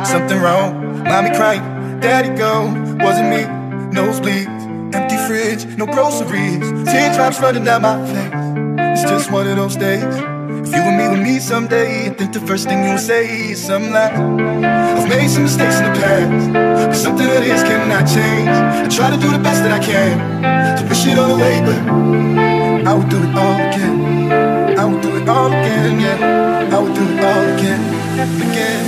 85, something wrong. Mommy crying, daddy gone. Wasn't me, nosebleeds. Empty fridge, no groceries. Teardrops running down my face. It's just one of those days. If you and me with me someday, I think the first thing you'll say is something like I've made some mistakes in the past, but something that is cannot change. I try to do the best that I can to push it all away, but I would do it all again. I would do it all again, yeah. I would do it all again, again.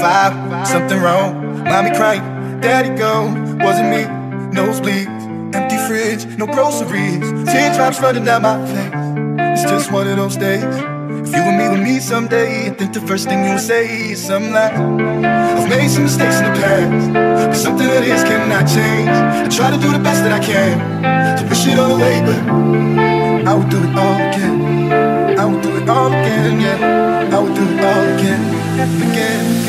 Eighty-five, something wrong. Mommy crying, daddy gone. Wasn't me, nosebleeds. Empty fridge, no groceries. Teardrops running down my face. It's just one of those days. If you and me with me someday, I think the first thing you'll say is something like I've made some mistakes in the past, but something that is cannot change. I try to do the best that I can to push it all away, but I would do it all again. I would do it all again, yeah. I would do it all again, again.